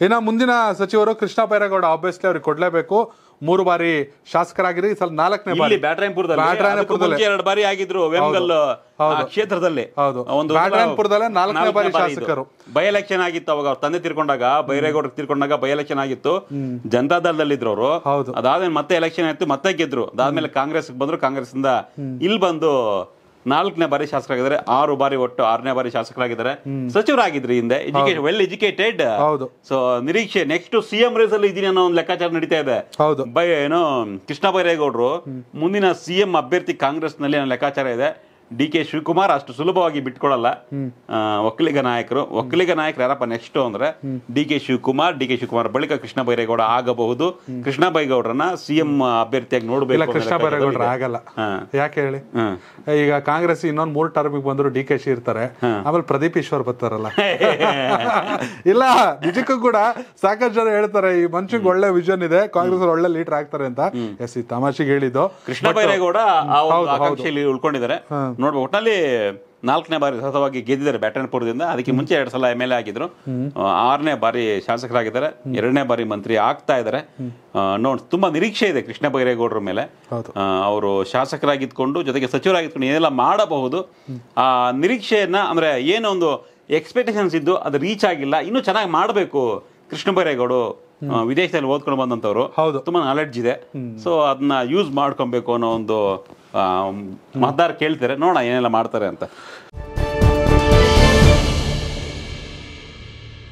ಇನ್ನ ಮುಂದಿನ ಸಚಿವರು ಕೃಷ್ಣ ಬೈರೇಗೌಡ ಆಬ್ವಿಯಸ್ಲಿ ಅವ್ರಿಗೆ ಕೊಡ್ಲೇಬೇಕು. ಮೂರು ಬಾರಿ ಶಾಸಕರಾಗಿರಿ ಈ ಸಲ ನಾಲ್ಕನೇ ಬಾರಿ. ಬ್ಯಾಟ್ರಾಯನ್ಪುರದಲ್ಲಿ. ಎರಡು ಬಾರಿ ಆಗಿದ್ರು ಕ್ಷೇತ್ರದಲ್ಲಿ. ಹೌದು. ಒಂದು ಬ್ಯಾಟರಾಯನಪುರದಲ್ಲೇ ನಾಲ್ಕನೇ ಬಾರಿ ಶಾಸಕರು. ಬೈ ಎಲೆಕ್ಷನ್ ಆಗಿತ್ತು ಅವಾಗ ಅವ್ರ ತಂದೆ ತೀರ್ಕೊಂಡಾಗ ಬೈರೇಗೌಡ ತೀರ್ಕೊಂಡಾಗ ಬೈ ಎಲೆಕ್ಷನ್ ಆಗಿತ್ತು. ಜನತಾ ದಳದಲ್ಲಿದ್ರು ಅವರು. ಅದಾದ್ಮೇಲೆ ಮತ್ತೆ ಎಲೆಕ್ಷನ್ ಆಯ್ತು ಮತ್ತೆ ಗೆದ್ರು. ಅದಾದ್ಮೇಲೆ ಕಾಂಗ್ರೆಸ್ ಬಂದ್ರು ಕಾಂಗ್ರೆಸ್ ಇಂದ ಇಲ್ಲಿ ಬಂದು ನಾಲ್ಕನೇ ಬಾರಿ ಶಾಸಕರಾಗಿದ್ದಾರೆ ಆರು ಬಾರಿ ಒಟ್ಟು ಆರನೇ ಬಾರಿ ಶಾಸಕರಾಗಿದ್ದಾರೆ. ಸಚಿವರಾಗಿದ್ರು ಹಿಂದೆ ಎಜುಕೇಶನ್ ವೆಲ್ ಎಜುಕೇಟೆಡ್ ಹೌದು. ಸೊ ನಿರೀಕ್ಷೆ ನೆಕ್ಸ್ಟ್ ಸಿಎಂ ರೇಸ್ ಅಲ್ಲಿ ಇದೀನಿ ಅನ್ನೋ ಒಂದು ಲೆಕ್ಕಾಚಾರ ನಡೀತಾ ಇದೆ. ಹೌದು. ಬೈ ಏನೋ ಕೃಷ್ಣ ಬೈರೇಗೌಡರು ಮುಂದಿನ ಸಿಎಂ ಅಭ್ಯರ್ಥಿ ಕಾಂಗ್ರೆಸ್ನಲ್ಲಿ ಲೆಕ್ಕಾಚಾರ ಇದೆ. ಡಿ ಕೆ ಶಿವಕುಮಾರ್ ಅಷ್ಟು ಸುಲಭವಾಗಿ ಬಿಟ್ಕೊಡಲ್ಲ ಒಕ್ಕಲಿಗ ನಾಯಕರು ಒಕ್ಕಲಿಗ ನಾಯಕರು ಯಾರಪ್ಪ ನೆಕ್ಸ್ಟ್ ಅಂದ್ರೆ D K Shivakumar D K Shivakumar ಬಳಿಕ ಕೃಷ್ಣ ಬೈರೇಗೌಡ ಆಗಬಹುದು. ಕೃಷ್ಣ ಬೈಗೌಡರನ್ನ ಸಿಎಂ ಅಭ್ಯರ್ಥಿಯಾಗಿ ನೋಡಬೇಕು ಕೃಷ್ಣ ಬೈರೇಗೌಡರ ಆಗಲ್ಲ. ಯಾಕೆ ಹೇಳಿ. ಈಗ ಕಾಂಗ್ರೆಸ್ ಇನ್ನೊಂದು ಮೂರ್ ಟರ್ಮಿಗೆ ಬಂದ್ರು ಡಿ ಕೆ ಶಿ ಇರ್ತಾರೆ. ಆಮೇಲೆ ಪ್ರದೀಪ್ ಈಶ್ವರ್ ಬರ್ತಾರಲ್ಲ. ಇಲ್ಲ ನಿಜಕ್ಕೂ ಕೂಡ ಸಾಕಷ್ಟು ಜನ ಹೇಳ್ತಾರೆ ಈ ಮನುಷ್ಯಗೆ ಒಳ್ಳೆ ವಿಷನ್ ಇದೆ ಕಾಂಗ್ರೆಸ್ ಒಳ್ಳೆ ಲೀಡರ್ ಆಗ್ತಾರೆ ಅಂತ. ಎಸ್ ಈ ತಮಾಷೆಗೆ ಹೇಳಿದ್ದು. ಕೃಷ್ಣ ಬೈರೇಗೌಡ ಉಳ್ಕೊಂಡಿದ್ದಾರೆ. ನೋಡ್ಬೇಕು ಒಟ್ಟಿನಲ್ಲಿ ನಾಲ್ಕನೇ ಬಾರಿ ಸತತವಾಗಿ ಗೆದ್ದಿದ್ದಾರೆ ಬ್ಯಾಟನ್ಪುರದಿಂದ. ಅದಕ್ಕೆ ಮುಂಚೆ ಎರಡು ಸಲ ಎಂ ಎಲ್ ಎ ಆಗಿದ್ರು. ಆರನೇ ಬಾರಿ ಶಾಸಕರಾಗಿದ್ದಾರೆ. ಎರಡನೇ ಬಾರಿ ಮಂತ್ರಿ ಆಗ್ತಾ ಇದ್ದಾರೆ. ನೋಡ್ ತುಂಬಾ ನಿರೀಕ್ಷೆ ಇದೆ ಕೃಷ್ಣ ಬೈರೇಗೌಡರ ಮೇಲೆ. ಅವರು ಶಾಸಕರಾಗಿದ್ಕೊಂಡು ಜೊತೆಗೆ ಸಚಿವರಾಗಿದ್ಕೊಂಡು ಏನೆಲ್ಲ ಮಾಡಬಹುದು ಆ ನಿರೀಕ್ಷೆಯನ್ನ ಅಂದ್ರೆ ಏನೋ ಒಂದು ಎಕ್ಸ್ಪೆಕ್ಟೇಷನ್ಸ್ ಇದ್ದು ಅದು ರೀಚ್ ಆಗಿಲ್ಲ. ಇನ್ನೂ ಚೆನ್ನಾಗಿ ಮಾಡಬೇಕು ಕೃಷ್ಣ ಬೈರೇಗೌಡ ವಿದೇಶದಲ್ಲಿ ಓದ್ಕೊಂಡು ಬಂದಂತವ್ರು ಹೌದು. ತುಂಬಾ ನಾಲೆಡ್ಜ್ ಇದೆ. ಸೊ ಅದನ್ನ ಯೂಸ್ ಮಾಡ್ಕೊಬೇಕು ಅನ್ನೋ ಒಂದು ಮತದಾರ ಕೇಳ್ತಾರೆ ನೋಡೋಣ ಏನೆಲ್ಲ ಮಾಡ್ತಾರೆ ಅಂತ.